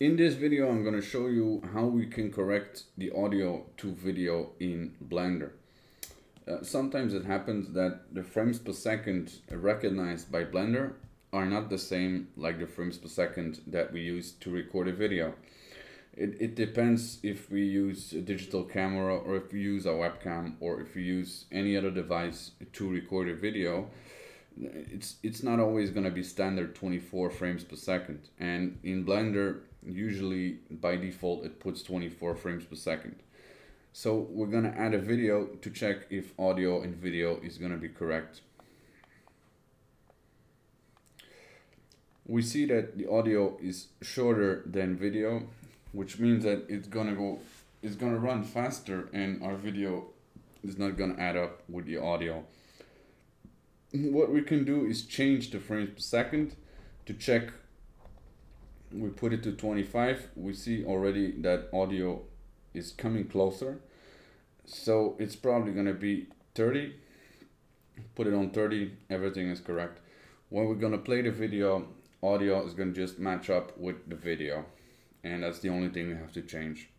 In this video I'm going to show you how we can correct the audio to video in Blender. Uh, sometimes it happens that the frames per second recognized by Blender are not the same like the frames per second that we use to record a video. It, it depends if we use a digital camera or if we use a webcam or if we use any other device to record a video it's it's not always going to be standard 24 frames per second. And in blender usually by default it puts 24 frames per second. So we're going to add a video to check if audio and video is going to be correct. We see that the audio is shorter than video which means that it's going to go it's going to run faster and our video is not going to add up with the audio what we can do is change the frames per second to check. We put it to 25 we see already that audio is coming closer. So it's probably going to be 30 put it on 30 everything is correct. When we're going to play the video audio is going to just match up with the video. And that's the only thing we have to change